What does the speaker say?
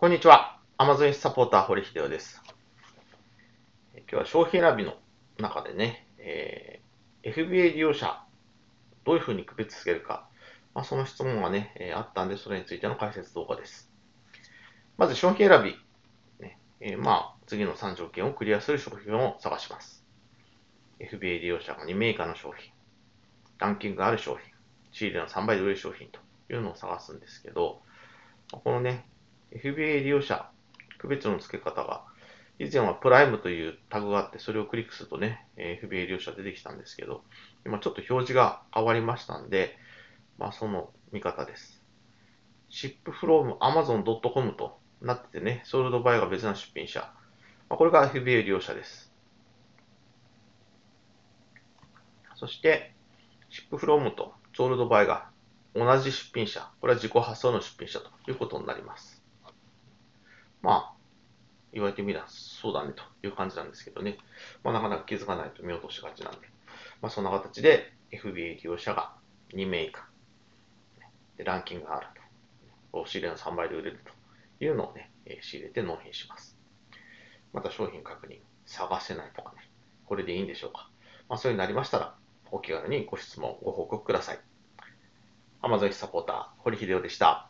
こんにちは。Amazon サポーター、堀秀夫です。今日は商品選びの中でね、えー FBA 利用者、どういうふうに区別つけるか、まあ、その質問がね、えーあったんで、それについての解説動画です。まず商品選び。ねえーまあ、次の3条件をクリアする商品を探します。FBA 利用者が2名以下の商品、ランキングがある商品、仕入れの3倍で売れる商品というのを探すんですけど、このね、FBA 利用者、区別の付け方が、以前はプライムというタグがあって、それをクリックするとね、FBA 利用者出てきたんですけど、今ちょっと表示が変わりましたんで、まあその見方です。ship from amazon.com となっててね、ソールドバイが別な出品者。まあ、これが FBA 利用者です。そして、ship from とソールドバイが同じ出品者。これは自己発送の出品者ということになります。まあ、言われてみればそうだねという感じなんですけどね。まあ、なかなか気づかないと見落としがちなんで。まあ、そんな形で FBA 利用者が2名以下。でランキングがあると。仕入れの3倍で売れるというのをね、仕入れて納品します。また商品確認、探せないとかね。これでいいんでしょうか。まあ、そういうになりましたら、お気軽にご質問、ご報告ください。Amazon サポーター、堀秀夫でした。